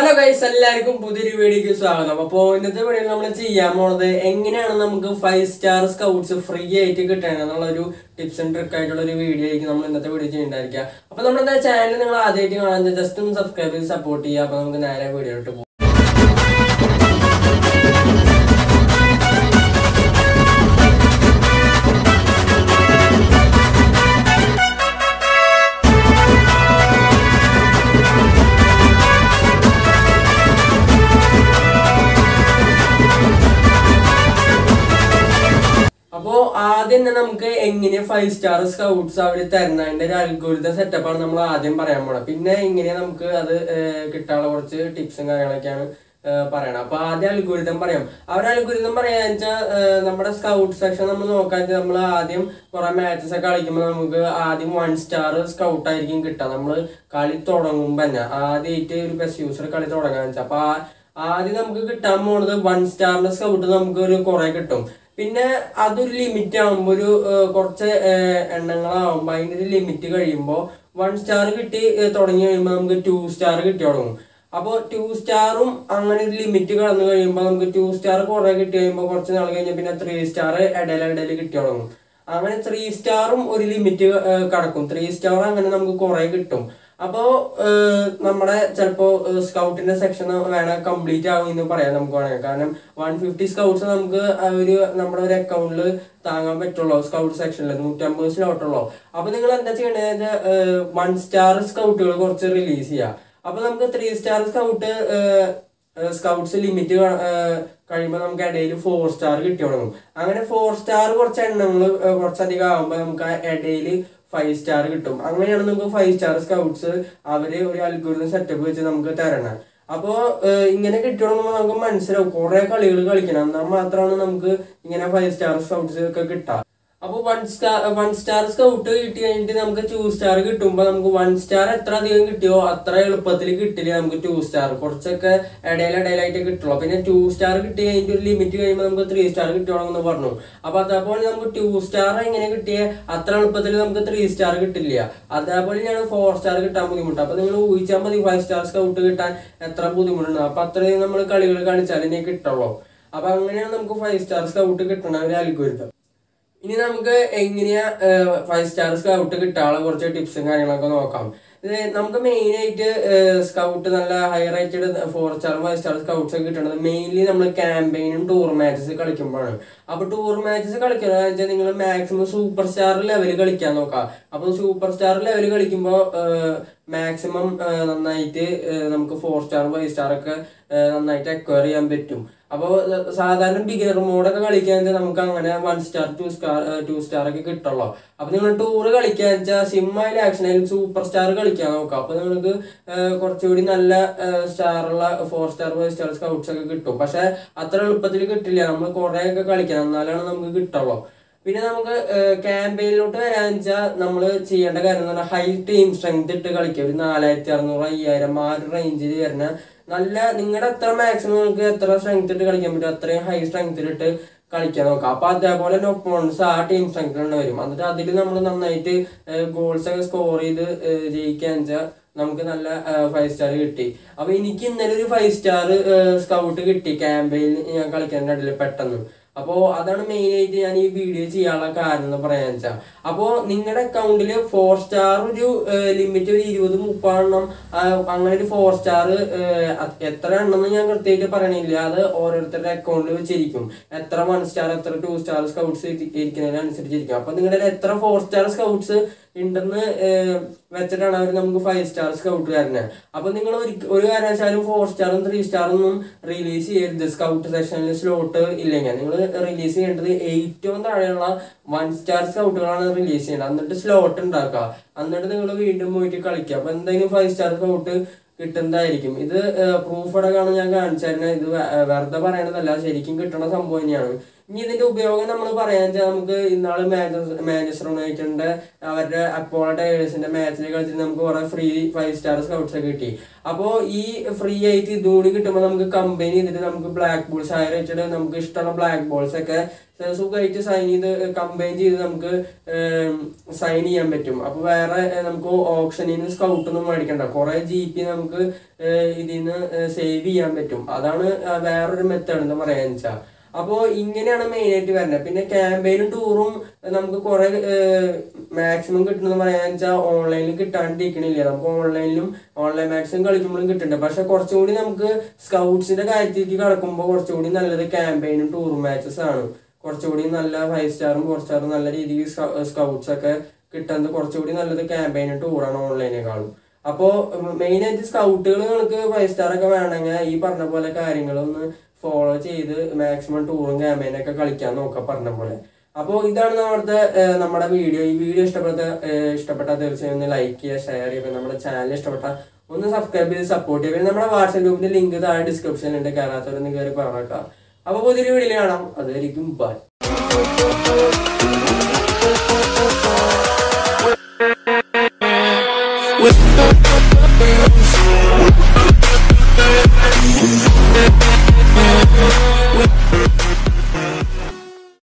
Hello guys എല്ലാവർക്കും പുതിയൊരു വീഡിയോക്ക് സ്വാഗതം. അപ്പോൾ ഇന്നത്തെ വീഡിയോ നമ്മൾ ചെയ്യാൻ പോണത് എങ്ങനെയാണ് നമുക്ക് ഫൈവ് സ്റ്റാർ സ്കൗട്ട്സ് ഫ്രീ ആയിട്ട് കിട്ടണം എന്നുള്ളൊരു ടിപ്സ് ആൻഡ് ട്രിക്ക് ആയിട്ടുള്ള ഒരു വീഡിയോ ആയിരിക്കും നമ്മൾ ഇന്നത്തെ വീഡിയോ ചെയ്യേണ്ടായിരിക്കുക അപ്പോൾ നമ്മുടെ ചാനൽ നിങ്ങൾ ആദ്യമായിട്ട് കാണാൻ ജസ്റ്റ് ഒന്ന് സബ്സ്ക്രൈബ് ചെയ്ത് സപ്പോർട്ട് ചെയ്യുക. അപ്പോൾ നമുക്ക് നേരെ വീഡിയോയിട്ട് പോകും തന്നെ നമുക്ക് എങ്ങനെ ഫൈവ് സ്റ്റാർ സ്കൗട്ട്സ് അവർ തരുന്നതിന്റെ ഒരു അൽഗോരിതം സെറ്റപ്പ് ആണ് നമ്മൾ ആദ്യം പറയാൻ പോണത്. പിന്നെ ഇങ്ങനെ നമുക്ക് അത് കിട്ടാനുള്ള കുറച്ച് ടിപ്സും കാര്യങ്ങളൊക്കെയാണ് പറയണം അപ്പൊ ആദ്യം അൽഗോരിതം പറയാം. അവർ അൽഗോരിതം പറയാന്ന് വെച്ചാൽ നമ്മുടെ സ്കൗട്ട് സെക്ഷൻ നമ്മൾ നോക്കാൻ നമ്മൾ ആദ്യം കുറെ മാച്ചസ് ഒക്കെ കളിക്കുമ്പോൾ നമുക്ക് ആദ്യം വൺ സ്റ്റാർ സ്കൗട്ട് ആയിരിക്കും കിട്ടുക. നമ്മൾ കളി തുടങ്ങുമ്പോൾ തന്നെ ആദ്യമായിട്ട് ഒരു ബെസ്റ്റ് യൂസർ കളി തുടങ്ങാന്ന് വെച്ചാൽ അപ്പൊ ആദ്യം നമുക്ക് കിട്ടാൻ പോണത് വൺ സ്റ്റാറിന്റെ സ്കൗട്ട് നമുക്ക് ഒരു കുറെ കിട്ടും. പിന്നെ അതൊരു ലിമിറ്റ് ആകുമ്പോൾ ഒരു കുറച്ച് എണ്ണങ്ങളാകുമ്പോൾ അതിന്റെ ഒരു ലിമിറ്റ് കഴിയുമ്പോൾ വൺ സ്റ്റാർ കിട്ടി തുടങ്ങി കഴിയുമ്പോൾ നമുക്ക് ടു സ്റ്റാർ കിട്ടി തുടങ്ങും. അപ്പോൾ ടു സ്റ്റാറും അങ്ങനെ ഒരു ലിമിറ്റ് കടന്നു കഴിയുമ്പോൾ നമുക്ക് ടു സ്റ്റാർ കുറേ കിട്ടി കഴിയുമ്പോൾ കുറച്ച് നാൾ കഴിഞ്ഞാൽ പിന്നെ ത്രീ സ്റ്റാർ ഇടയിൽ ഇടയിൽ കിട്ടി തുടങ്ങും. അങ്ങനെ ത്രീ സ്റ്റാറും ഒരു ലിമിറ്റ് കടക്കും. ത്രീ സ്റ്റാർ അങ്ങനെ നമുക്ക് കുറേ കിട്ടും. അപ്പോ ഏഹ്, നമ്മുടെ ചിലപ്പോ സ്കൗട്ടിന്റെ സെക്ഷൻ വേണം കംപ്ലീറ്റ് ആവും എന്ന് പറയാം നമുക്ക് വേണമെങ്കിൽ. കാരണം വൺ ഫിഫ്റ്റി സ്കൗട്ട്സ് നമുക്ക് ഒരു നമ്മുടെ ഒരു അക്കൗണ്ടിൽ താങ്ങാൻ പറ്റുള്ളൂ. സ്കൗട്ട് സെക്ഷനിൽ നൂറ്റമ്പത് സ്ലോട്ടുള്ളൂ അപ്പൊ നിങ്ങൾ എന്താ ചെയ്യണത് വൺ സ്റ്റാർ സ്കൗട്ടുകൾ കുറച്ച് റിലീസ് ചെയ്യുക അപ്പൊ നമുക്ക് three star scout scouts limit കഴിയുമ്പോൾ നമുക്ക് ഇടയിൽ ഫോർ സ്റ്റാർ കിട്ടി തുടങ്ങും. അങ്ങനെ ഫോർ സ്റ്റാർ കുറച്ച് എണ്ണങ്ങൾ കുറച്ചധികം ആകുമ്പോൾ നമുക്ക് ഇടയിൽ ഫൈവ് സ്റ്റാർ കിട്ടും. അങ്ങനെയാണ് നമുക്ക് ഫൈവ് സ്റ്റാർ സ്കൗട്ട്സ് അവർ ഒരു അൽഗോരിതം സെറ്റപ്പ് വെച്ച് നമുക്ക് തരണം അപ്പോ ഇങ്ങനെ കിട്ടണം നമുക്ക് മനസ്സിലാവും. കുറെ കളികൾ കളിക്കണം. എന്നാൽ മാത്രമാണ് നമുക്ക് ഇങ്ങനെ ഫൈവ് സ്റ്റാർ സ്കൗട്ട്സ് ഒക്കെ കിട്ടുക അപ്പൊ one star one star scout കിട്ടി കഴിഞ്ഞിട്ട് നമുക്ക് ടു സ്റ്റാർ കിട്ടുമ്പോൾ നമുക്ക് വൺ സ്റ്റാർ എത്ര അധികം കിട്ടിയോ അത്ര എളുപ്പത്തിൽ കിട്ടില്ല നമുക്ക് ടു സ്റ്റാർ കുറച്ചൊക്കെ ഇടയിൽ ഇടയിലായിട്ട് കിട്ടുള്ളൂ. പിന്നെ ടു സ്റ്റാർ കിട്ടി കഴിഞ്ഞിട്ട് ഒരു ലിമിറ്റ് കഴിയുമ്പോൾ നമുക്ക് ത്രീ സ്റ്റാർ കിട്ടണമെന്ന് പറഞ്ഞു. അപ്പോൾ അതേപോലെ നമുക്ക് ടു സ്റ്റാർ എങ്ങനെ കിട്ടിയേ അത്ര എളുപ്പത്തിൽ നമുക്ക് ത്രീ സ്റ്റാർ കിട്ടില്ല. അതേപോലെ ഞാൻ ഫോർ സ്റ്റാർ കിട്ടാൻ ബുദ്ധിമുട്ട്. അപ്പോൾ നിങ്ങൾ ഊഹിച്ചാൽ മതി ഫൈവ് സ്റ്റാർ സ്കൗട്ട് കിട്ടാൻ എത്ര ബുദ്ധിമുട്ടുണ്ട് അപ്പൊ അത്രയും നമ്മൾ കളികൾ കാണിച്ചാൽ ഇനി കിട്ടുള്ളൂ. അപ്പോൾ അങ്ങനെയാണ് നമുക്ക് ഫൈവ് സ്റ്റാർ സ്കൗട്ട് കിട്ടണ ഒരു അൽഗോരിതം ഇനി നമുക്ക് എങ്ങനെയാ ഫൈവ് സ്റ്റാർ സ്കൗട്ട് കിട്ടാനുള്ള കുറച്ച് ടിപ്സും കാര്യങ്ങളൊക്കെ നോക്കാം. നമുക്ക് മെയിൻ ആയിട്ട് സ്കൗട്ട് നല്ല high rated four star five star scouts ഒക്കെ കിട്ടുന്നത് മെയിൻലി നമ്മൾ ക്യാമ്പയിനും ടൂർ മാച്ചസ് കളിക്കുമ്പോഴാണ്. അപ്പൊ ടൂർ മാച്ചസ് കളിക്കുന്നത് വെച്ചാൽ നിങ്ങൾ മാക്സിമം സൂപ്പർ സ്റ്റാർ ലെവൽ കളിക്കാൻ നോക്കാം. അപ്പൊ സൂപ്പർ സ്റ്റാർ ലെവൽ കളിക്കുമ്പോൾ മാക്സിമം നന്നായിട്ട് നമുക്ക് ഫോർ സ്റ്റാർ ഫൈവ് സ്റ്റാർ ഒക്കെ നന്നായിട്ട് അക്വയർ ചെയ്യാൻ പറ്റും. അപ്പോൾ സാധാരണ ബിഗിനർ മോഡൊക്കെ കളിക്കാൻ നമുക്ക് അങ്ങനെ one star two star two star ഒക്കെ കിട്ടുള്ളൂ. അപ്പൊ നിങ്ങൾ ടൂർ കളിക്കാൻ വെച്ചാൽ സിമ്മായാലും ആക്ഷൻ ആയാലും സൂപ്പർ സ്റ്റാർ കളിക്കാൻ നോക്കാം. അപ്പൊ നിങ്ങൾക്ക് കുറച്ചുകൂടി നല്ല സ്റ്റാറുള്ള four star five star scouts ഒക്കെ കിട്ടും. പക്ഷെ അത്ര എളുപ്പത്തിൽ കിട്ടില്ല. നമ്മൾ കുറെ ഒക്കെ കളിക്കണം. എന്നാലാണ് നമുക്ക് കിട്ടുള്ളൂ. പിന്നെ നമുക്ക് ക്യാമ്പയിനിലോട്ട് വരാന്ന് വെച്ചാൽ നമ്മൾ ചെയ്യേണ്ട കാര്യം എന്ന് പറഞ്ഞാൽ ഹൈ ടീം സ്ട്രെങ്ത് ഇട്ട് കളിക്കുക. ഒരു നാലായിരത്തി അറുന്നൂറ് അയ്യായിരം ആ ഒരു റേഞ്ചിൽ വരുന്ന നല്ല നിങ്ങളുടെ എത്ര മാക്സിമം നിങ്ങൾക്ക് എത്ര സ്ട്രെങ്ത് ഇട്ട് കളിക്കാൻ പറ്റും അത്രയും ഹൈ സ്ട്രെങ്ത്തിലിട്ട് കളിക്കാൻ നോക്കാം. അപ്പൊ അതേപോലെ തന്നെ ഒപ്പോണൻസ് ആ ടീം സ്ട്രെങ്ത്തിലാണ് വരും. എന്നിട്ട് അതിൽ നമ്മൾ നന്നായിട്ട് ഗോൾസ് ഒക്കെ സ്കോർ ചെയ്ത് ജയിക്കാൻ വെച്ചാൽ നമുക്ക് നല്ല ഫൈവ് സ്റ്റാർ കിട്ടി. അപ്പൊ എനിക്ക് ഇന്നലെ ഒരു ഫൈവ് സ്റ്റാർ സ്കൗട്ട് കിട്ടി. ക്യാമ്പയിൽ ഞാൻ കളിക്കാൻ ഇടയിൽ പെട്ടെന്ന്. അപ്പോ അതാണ് മെയിൻ ആയിട്ട് ഞാൻ ഈ വീഡിയോ ചെയ്യാനുള്ള കാരണം എന്ന് പറയാന്ന് വെച്ചാൽ അപ്പോ നിങ്ങളുടെ അക്കൗണ്ടിൽ ഫോർ സ്റ്റാർ ഒരു ലിമിറ്റ് ഒരു ഇരുപത് മുപ്പതെണ്ണം അങ്ങനെ ഒരു ഫോർ സ്റ്റാർ എത്ര എണ്ണം ഞാൻ കൃത്യമായിട്ട് പറയണില്ല. അത് ഓരോരുത്തരുടെ അക്കൗണ്ടിൽ വെച്ചിരിക്കും. എത്ര വൺ സ്റ്റാർ എത്ര ടു സ്റ്റാർ സ്കൗട്ട്സ് ഇരിക്കുന്നതിനനുസരിച്ചിരിക്കും. അപ്പൊ നിങ്ങളുടെ എത്ര ഫോർ സ്റ്റാർ സ്കൗട്ട്സ് ഉണ്ടെന്ന് വെച്ചിട്ടാണ് അവർ നമുക്ക് ഫൈവ് സ്റ്റാർ സ്കൗട്ട് തരുന്നത് അപ്പൊ നിങ്ങൾ ഒരു ഒരു കാരണവശാലും ഫോർ സ്റ്റാറും ത്രീ സ്റ്റാറൊന്നും റിലീസ് ചെയ്യരുത്. സ്കൗട്ട് സെക്ഷനിൽ സ്ലോട്ട് ഇല്ലെങ്കിൽ നിങ്ങൾ റിലീസ് ചെയ്യേണ്ടത് ഏറ്റവും താഴെയുള്ള വൺ സ്റ്റാർ സ്കൗട്ടുകളാണ് റിലീസ് ചെയ്യേണ്ടത് എന്നിട്ട് സ്ലോട്ട് ഉണ്ടാക്കുക. എന്നിട്ട് നിങ്ങൾ വീണ്ടും പോയിട്ട് കളിക്കുക. അപ്പൊ എന്തെങ്കിലും ഫൈവ് സ്റ്റാർ സ്കൗട്ട് കിട്ടുന്നതായിരിക്കും. ഇത് പ്രൂഫ് അടക്കമാണ് ഞാൻ കാണിച്ചു ഇത് വെറുതെ പറയണതല്ല. ശരിക്കും കിട്ടുന്ന സംഭവം തന്നെയാണ്. ഇനി ഇതിന്റെ ഉപയോഗം നമ്മൾ പറയാൻ വെച്ചാൽ നമുക്ക് ഇന്നാൾ മാഞ്ചസ്റ്റർ യുണൈറ്റഡിന്റെ അവരുടെ അപ്പോളോ ടൈലേഴ്സിന്റെ മാച്ചിൽ കളിച്ചിട്ട് നമുക്ക് കുറെ ഫ്രീ ഫൈവ് സ്റ്റാർ സ്കൗട്ട്സ് ഒക്കെ കിട്ടി. അപ്പോ ഈ ഫ്രീ ആയിട്ട് ഇതുകൂടി കിട്ടുമ്പോൾ നമുക്ക് കമ്പനി ചെയ്തിട്ട് നമുക്ക് ബ്ലാക്ക് ബോൾസ് ഹൈ വെച്ചിട്ട് നമുക്ക് ഇഷ്ടമുള്ള ബ്ലാക്ക് ബോൾസ് ഒക്കെ സുഖമായിട്ട് സൈൻ ചെയ്ത് കമ്പൈൻ ചെയ്ത് നമുക്ക് സൈൻ ചെയ്യാൻ പറ്റും. അപ്പൊ വേറെ നമുക്ക് ഓപ്ഷനിൽ നിന്ന് സ്കൗട്ട് ഒന്നും മേടിക്കണ്ട. കുറെ ജി പി നമുക്ക് ഇതിൽ നിന്ന് സേവ് ചെയ്യാൻ പറ്റും. അതാണ് വേറൊരു മെത്തേഡ് എന്ന് പറയാന്ന് വെച്ചാൽ അപ്പോ ഇങ്ങനെയാണ് മെയിൻ ആയിട്ട് വരുന്നത് പിന്നെ ക്യാമ്പയിനും ടൂറും നമുക്ക് കുറെ മാക്സിമം കിട്ടുന്നത് പറയാന്ന് വെച്ചാൽ ഓൺലൈനിൽ കിട്ടാണ്ടിരിക്കണില്ല. നമുക്ക് ഓൺലൈനിലും ഓൺലൈൻ മാക്സിമം കളിക്കുമ്പോഴും കിട്ടുന്നുണ്ട് പക്ഷെ കുറച്ചും കൂടി നമുക്ക് സ്കൗട്ട്സിന്റെ കാര്യത്തിലേക്ക് കടക്കുമ്പോൾ കുറച്ചുകൂടി നല്ലത് ക്യാമ്പയിനും ടൂറും മാച്ചസ് ആണ്. കുറച്ചുകൂടി നല്ല ഫൈവ് സ്റ്റാറും ഫോർ സ്റ്റാറും നല്ല രീതിയിൽ സ്കൗട്ട്സ് ഒക്കെ കിട്ടുന്നത് കുറച്ചുകൂടി നല്ലത് ക്യാമ്പയിൻ ടൂറാണ് ഓൺലൈനേക്കാളും അപ്പോൾ മെയിൻ ആയിട്ട് സ്കൗട്ടുകൾ നിങ്ങൾക്ക് ഫൈവ് സ്റ്റാർ ഒക്കെ വേണമെങ്കിൽ ഈ പറഞ്ഞ പോലെ കാര്യങ്ങളൊന്ന് ഫോളോ ചെയ്ത് മാക്സിമം ടൂറും ക്യാമ്പയിനൊക്കെ കളിക്കാൻ നോക്കാം പറഞ്ഞ പോലെ. അപ്പോൾ ഇതാണ് നമ്മുടെ നമ്മുടെ വീഡിയോ ഈ വീഡിയോ ഇഷ്ടപ്പെട്ട ഇഷ്ടപ്പെട്ട തീർച്ചയായും ഒന്ന് ലൈക്ക് ചെയ്യുക ഷെയർ ചെയ്യുക. നമ്മുടെ ചാനൽ ഇഷ്ടപ്പെട്ട ഒന്ന് സബ്സ്ക്രൈബ് ചെയ്ത് സപ്പോർട്ട് ചെയ്യുക. പിന്നെ നമ്മുടെ വാട്സാപ്പ് ഗ്രൂപ്പിന്റെ ലിങ്ക് താഴെ ഡിസ്ക്രിപ്ഷനിലുണ്ട് കയറാത്തവരൊന്ന് കയറി പറഞ്ഞേക്കാം. അപ്പൊ പുതിയൊരു വീഡിയോയിൽ കാണാം. അതായിരിക്കും ബൈ.